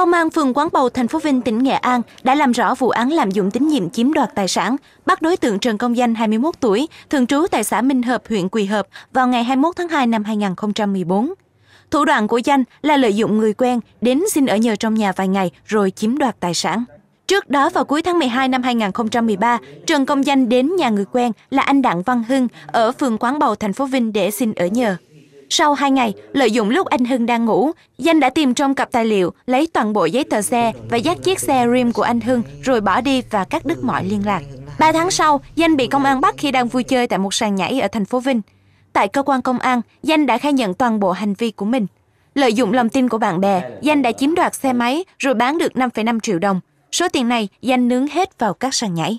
Công an phường Quán Bầu, thành phố Vinh, tỉnh Nghệ An đã làm rõ vụ án lạm dụng tín nhiệm chiếm đoạt tài sản, bắt đối tượng Trần Công Danh, 21 tuổi, thường trú tại xã Minh Hợp, huyện Quỳ Hợp vào ngày 21 tháng 2 năm 2014. Thủ đoạn của Danh là lợi dụng người quen đến xin ở nhờ trong nhà vài ngày rồi chiếm đoạt tài sản. Trước đó vào cuối tháng 12 năm 2013, Trần Công Danh đến nhà người quen là anh Đặng Văn Hưng ở phường Quán Bầu, thành phố Vinh để xin ở nhờ. Sau 2 ngày, lợi dụng lúc anh Hưng đang ngủ, Danh đã tìm trong cặp tài liệu, lấy toàn bộ giấy tờ xe và dắt chiếc xe rim của anh Hưng rồi bỏ đi và cắt đứt mọi liên lạc. 3 tháng sau, Danh bị công an bắt khi đang vui chơi tại một sàn nhảy ở thành phố Vinh. Tại cơ quan công an, Danh đã khai nhận toàn bộ hành vi của mình. Lợi dụng lòng tin của bạn bè, Danh đã chiếm đoạt xe máy rồi bán được 5,5 triệu đồng. Số tiền này Danh nướng hết vào các sàn nhảy.